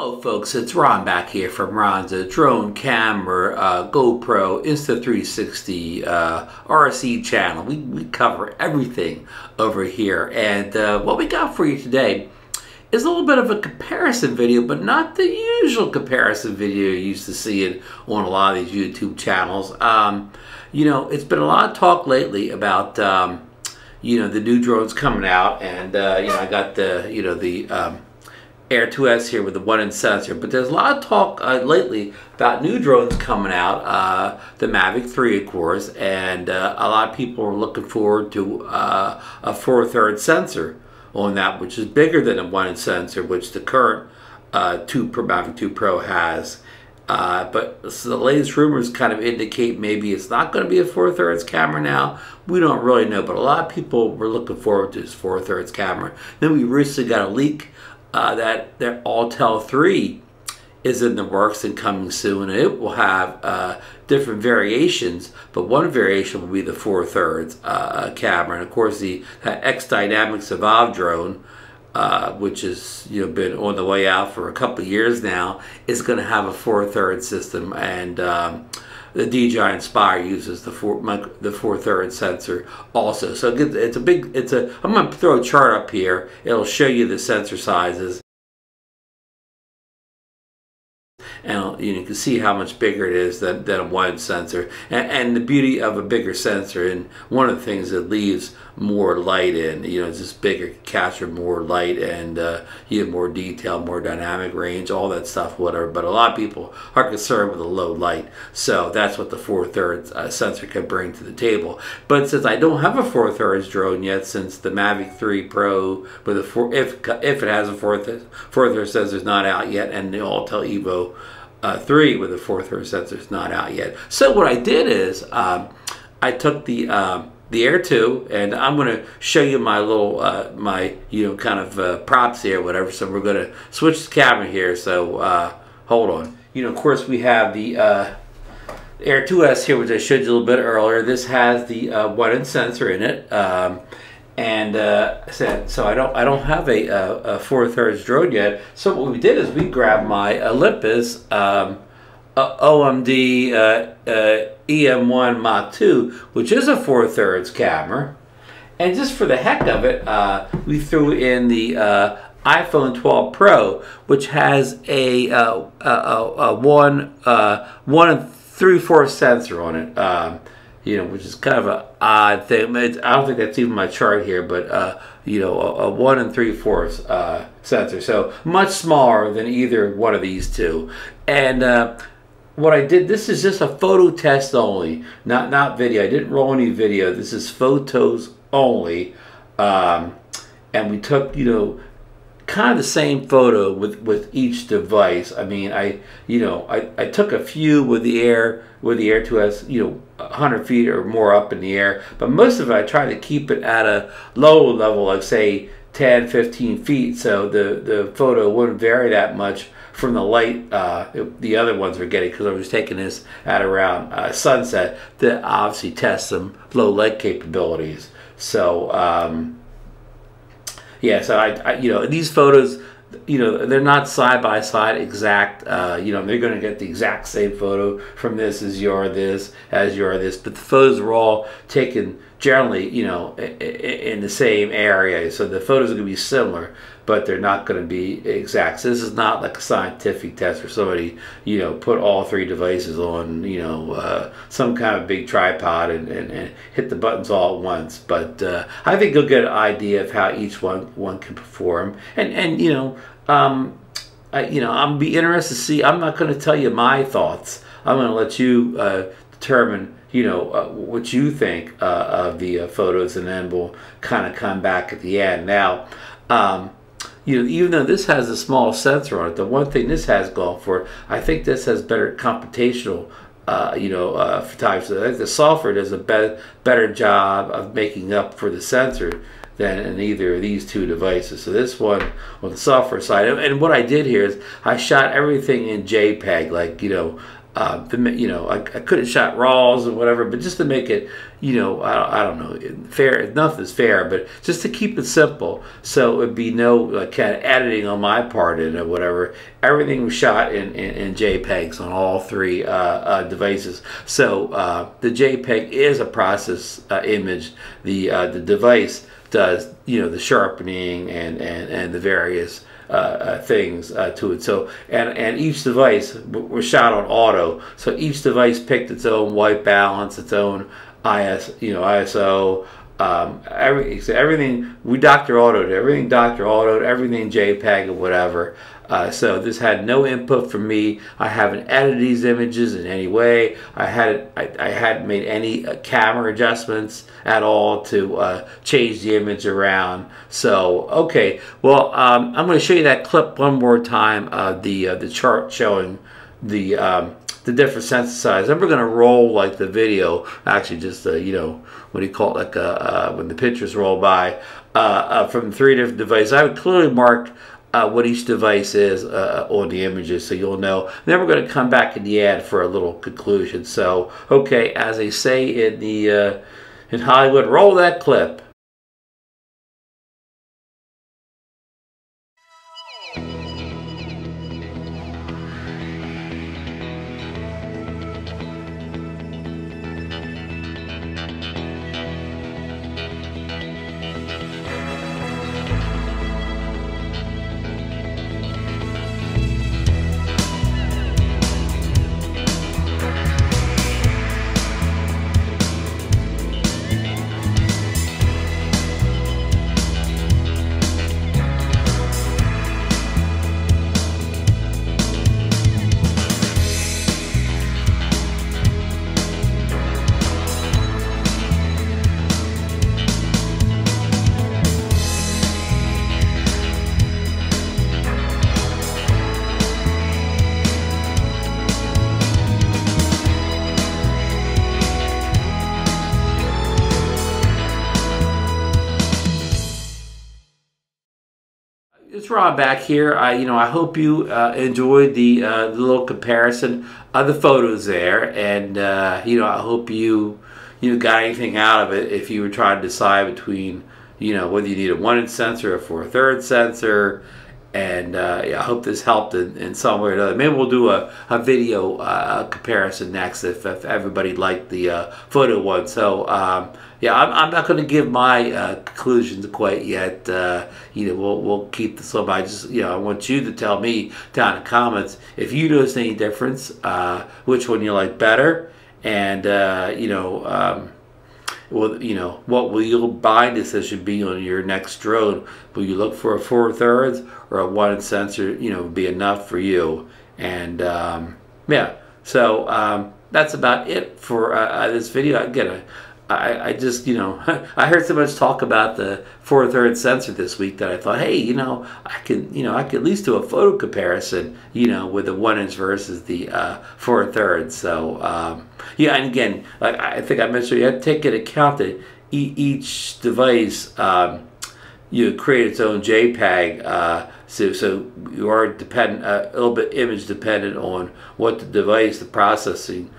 Hello folks, it's Ron back here from Ron's Drone Camera uh, GoPro Insta360 uh, RC channel. We, we cover everything over here and uh, what we got for you today is a little bit of a comparison video but not the usual comparison video you used to see it on a lot of these YouTube channels. Um, you know, it's been a lot of talk lately about um, you know the new drones coming out and uh, you know I got the you know the um, Air 2S here with the one-inch sensor, but there's a lot of talk uh, lately about new drones coming out, uh, the Mavic 3 of course, and uh, a lot of people are looking forward to uh, a 4 thirds sensor on that, which is bigger than a one-inch sensor, which the current uh, 2 Pro Mavic 2 Pro has. Uh, but so the latest rumors kind of indicate maybe it's not going to be a 4 thirds camera now. We don't really know, but a lot of people were looking forward to this 4 thirds camera. Then we recently got a leak uh, that that Autel 3 is in the works and coming soon. And it will have uh, different variations, but one variation will be the 4 thirds uh, camera. And of course, the X Dynamics Evolve drone, uh, which has you know been on the way out for a couple years now, is going to have a 4 thirds system. And um, the DJI Inspire uses the four the four third sensor also. So it's a big it's a I'm gonna throw a chart up here. It'll show you the sensor sizes and you, can see how much bigger it is than, than a wide sensor. And, and, the beauty of a bigger sensor and one of the things that leaves more light in you know it's just bigger capture more light and uh, you have more detail more dynamic range all that stuff whatever. But a lot of people are concerned with a low light. So that's what the 4 thirds uh, sensor can bring to the table. But since I don't have a 4 thirds drone yet since the Mavic 3 Pro with a 4 if, if it has a 4 th 4 thirds sensor is not out yet and the Autel Evo uh, 3 with a 4 third sensor is not out yet. So what I did is um, I took the um, the Air 2 and I'm going to show you my little uh, my you know kind of uh, props here whatever. So we're going to switch the camera here. So uh, hold on. You know of course we have the uh, Air 2S here which I showed you a little bit earlier. This has the uh, one inch sensor in it. Um, and uh, so I don't I don't have a, a, a four thirds drone yet. So what we did is we grabbed my Olympus um, OMD uh, uh, EM1 Mark 2, which is a four thirds camera, and just for the heck of it, uh, we threw in the uh, iPhone 12 Pro, which has a, uh, a, a, one one and three fourths sensor on it. Um, you know, which is kind of an odd thing. I don't think that's even my chart here, but uh, you know, a, a, one and three fourths uh, sensor, so much smaller than either one of these two. And uh, what I did, this is just a photo test only, not not video. I didn't roll any video. This is photos only, um, and we took you know kind of the same photo with with each device. I mean, I you know I, I took a few with the air with the air 2s you know 100 feet or more up in the air, but most of it I try to keep it at a low level, like say 10, 15 feet, so the the photo wouldn't vary that much from the light uh, the other ones were getting because I was taking this at around uh, sunset to obviously test some low light capabilities. So. Um, yeah, so I, I, you know, these photos, you know, they're not side by side exact. Uh, you know, they're going to get the exact same photo from this as you're this, as you're this, but the photos are all taken generally, you know, in the same area. So the photos are going to be similar, but they're not going to be exact. So this is not like a scientific test where somebody, you know, put all three devices on, you know, uh, some kind of big tripod and, and, and, hit the buttons all at once. But uh, I think you'll get an idea of how each one one can perform. And and you know, um, I, you know, I'm be interested to see. I'm not going to tell you my thoughts. I'm going to let you uh, determine you know uh, what you think uh, of the uh, photos and then we'll kind of come back at the end now um, you know even though this has a small sensor on it the one thing this has going for it i think this has better computational uh, you know, uh, photography. I think the software does a better better job of making up for the sensor than in either of these two devices. So this one on the software side, and what I did here is I shot everything in JPEG, like you know, uh, to, you know, I, I could have shot raws or whatever, but just to make it, you know, I, I don't know, fair, nothing's fair, but just to keep it simple. So it would be no kind of editing on my part or whatever. Everything was shot in, in, in JPEGs on all three uh, uh, devices. So uh, the JPEG is a process uh, image. The, uh, the device does, you know, the sharpening and, and, and the various things uh, to it. So and and each device was shot on auto. So each device picked its own white balance, its own IS, you know, ISO. Um, every, so everything we Dr. Autoed, everything Dr. Autoed, everything JPEG or whatever. Uh, so this had no input from me. I haven't edited these images in any way. I had I, I hadn't made any uh, camera adjustments at all to uh, change the image around. So okay, well um, I'm going to show you that clip one more time. the uh, the chart showing the um, the different size. Then we're going to roll like the video, actually just, uh, you know, what do you call it, like uh, uh, when the pictures roll by uh, uh, from three different devices. I would clearly mark uh, what each device is on the images so you'll know. then we're going to come back in the ad for a little conclusion. So, okay, as they say in the uh, in Hollywood, roll that clip. Ron back here. I, you know, I hope you uh, enjoyed the, uh, the little comparison of the photos there, and uh, you know, I hope you you got anything out of it if you were trying to decide between you know whether you need a one inch sensor or four third sensor. And uh, yeah, I hope this helped in, in some way or another. Maybe we'll do a, a video uh, comparison next if, if everybody liked the uh, photo one. So um, yeah, I'm, I'm not going to give my uh, conclusions quite yet. Uh, you know, we'll, we'll keep this up. I just, you know, I want you to tell me down in the comments if you notice any difference, uh, which one you like better, and you know, um, well, you know, what will your buying decision be on your next drone? Will you look for a four thirds or a one sensor? You know, be enough for you. And um, yeah, so um, that's about it for uh, uh this video. Again, I, I just, you know, I heard so much talk about the four third sensor this week that I thought, hey, you know, I can, you know, I could at least do a photo comparison, you know, with the one inch versus the uh, four thirds. So, um, yeah, and again, like I think I mentioned, you have to take into account that each device, um, you create its own JPEG. Uh, so, so you are dependent, uh, a little bit image dependent on what the device, the processing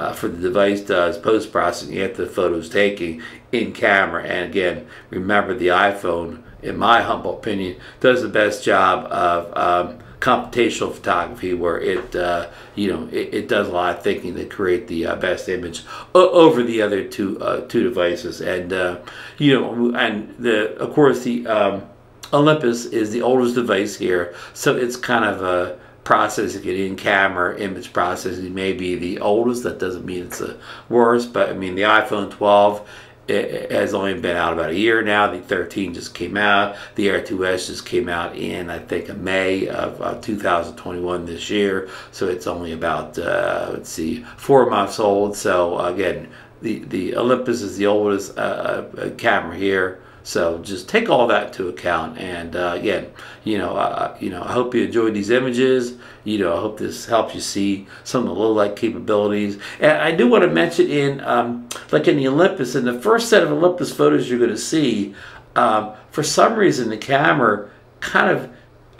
uh, for the device does post processing after the photo is taken in camera. And again, remember the iPhone, in my humble opinion, does the best job of um, computational photography where it, uh, you know, it, it, does a lot of thinking to create the uh, best image over the other two uh, two devices. And uh, you know, and the of course the um, Olympus is the oldest device here, so it's kind of a processing it in camera image processing may be the oldest that doesn't mean it's the worst but i mean the iphone 12 it has only been out about a year now. The 13 just came out. The Air 2S just came out in, I think, May of uh, 2021 this year. So it's only about, uh, let's see, four months old. So again, the, the Olympus is the oldest uh, uh camera here. So just take all that into account. And uh, again, you know, uh, you know, I hope you enjoyed these images. You know, I hope this helps you see some of the low light capabilities. And I do want to mention in, um, like in the Olympus, in the first set of Olympus photos you're going to see, um, for some reason the camera kind of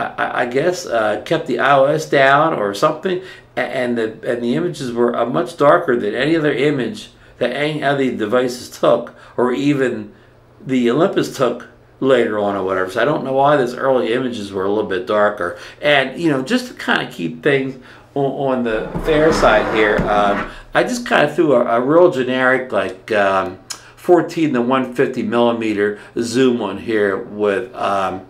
I, I guess uh, kept the IOS down or something, and the and the images were uh, much darker than any other image that any of the devices took, or even the Olympus took later on or whatever. So I don't know why those early images were a little bit darker. And you know, just to kind of keep things on, on the fair side here, um, I just kind of threw a, a real generic like. Um, 14 to 150 millimeter zoom on here with um,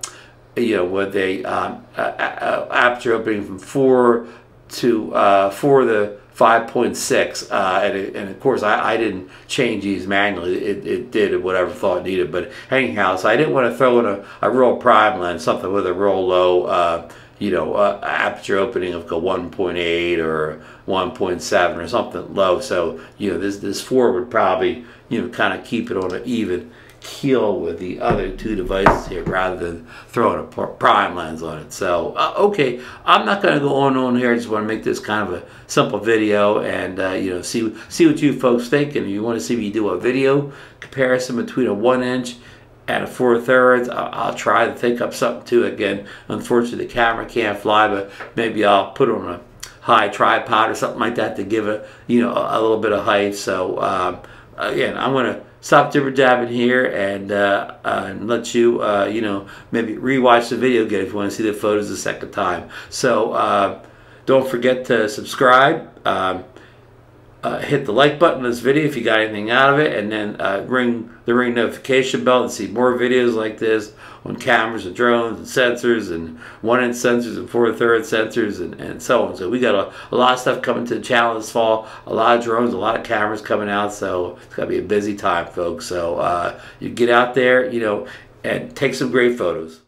you know with a, um, a, a, aperture opening from four to uh, four to 5.6 uh, and, and, of course I, I, didn't change these manually. It, it did whatever thought needed but anyhow so I didn't want to throw in a, a real prime lens something with a real low uh, you know uh, aperture opening of a 1.8 or 1.7 or something low. So you know this this 4 would probably you know kind of keep it on an even keel with the other two devices here rather than throwing a prime lens on it. So, uh, okay, I'm not going to go on and on here. I just want to make this kind of a simple video and, uh, you know, see, see what you folks think. And if you want to see me do a video comparison between a one inch and a four thirds, I'll, I'll try to think up something too. Again, unfortunately, the camera can't fly, but maybe I'll put on a high tripod or something like that to give it, you know, a, a little bit of height. So, um, again, I'm going to stop jibber jabbing here and, uh, uh, and let you, uh, you know, maybe rewatch the video again if you want to see the photos a second time. So uh, don't forget to subscribe. Um, uh, hit the like button on this video if you got anything out of it, and then uh, ring the ring notification bell to see more videos like this on cameras and drones and sensors and one-inch sensors and four-third sensors and, and so on. So we got a, a lot of stuff coming to the channel this fall, a lot of drones, a lot of cameras coming out, so it's going to be a busy time, folks. So uh, you get out there, you know, and take some great photos.